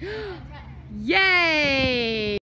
Yay!